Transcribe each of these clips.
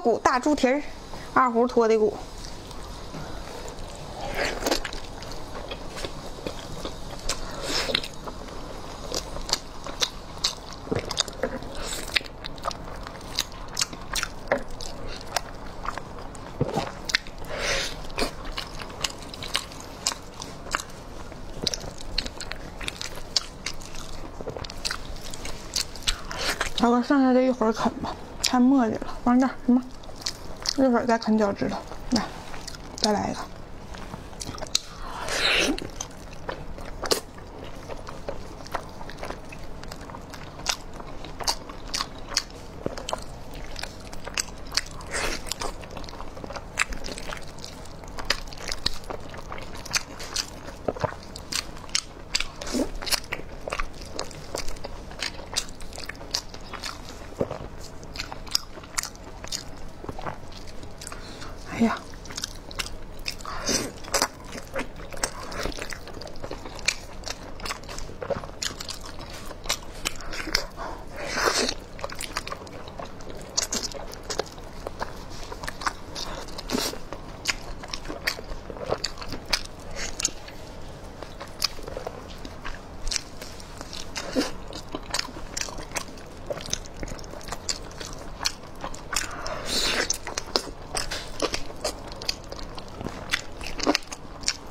骨大猪蹄儿，二胡脱的骨。把我剩下的一会儿啃吧，太墨迹了，放这儿行吗？一会儿再啃脚趾头，来，再来一个。哎呀，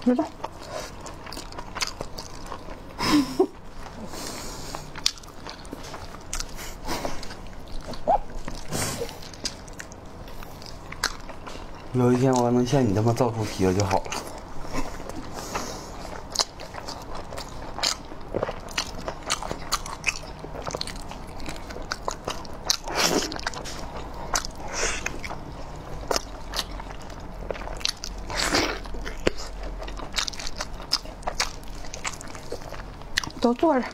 知道。有一天我要能像你这么造出皮子就好了。都坐着。